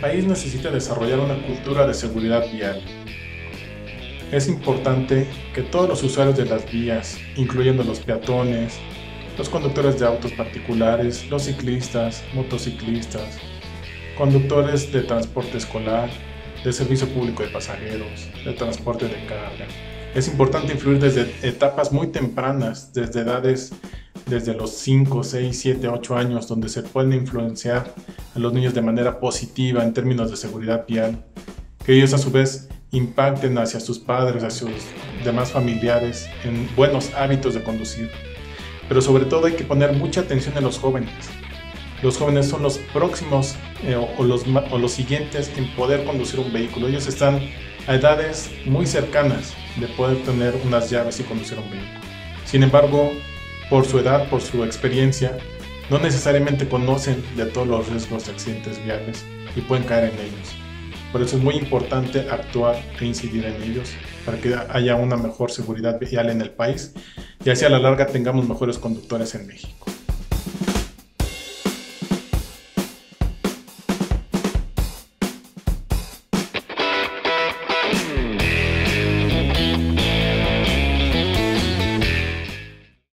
país necesita desarrollar una cultura de seguridad vial. Es importante que todos los usuarios de las vías, incluyendo los peatones, los conductores de autos particulares, los ciclistas, motociclistas, conductores de transporte escolar, de servicio público de pasajeros, de transporte de carga. Es importante influir desde etapas muy tempranas, desde edades desde los 5, 6, 7, 8 años, donde se pueden influenciar a los niños de manera positiva en términos de seguridad vial, que ellos a su vez impacten hacia sus padres, hacia sus demás familiares en buenos hábitos de conducir. Pero sobre todo hay que poner mucha atención en los jóvenes. Los jóvenes son los próximos eh, o, los, o los siguientes en poder conducir un vehículo. Ellos están a edades muy cercanas de poder tener unas llaves y conducir un vehículo. Sin embargo, por su edad, por su experiencia, no necesariamente conocen de todos los riesgos de accidentes viales y pueden caer en ellos. Por eso es muy importante actuar e incidir en ellos para que haya una mejor seguridad vial en el país y así a la larga tengamos mejores conductores en México.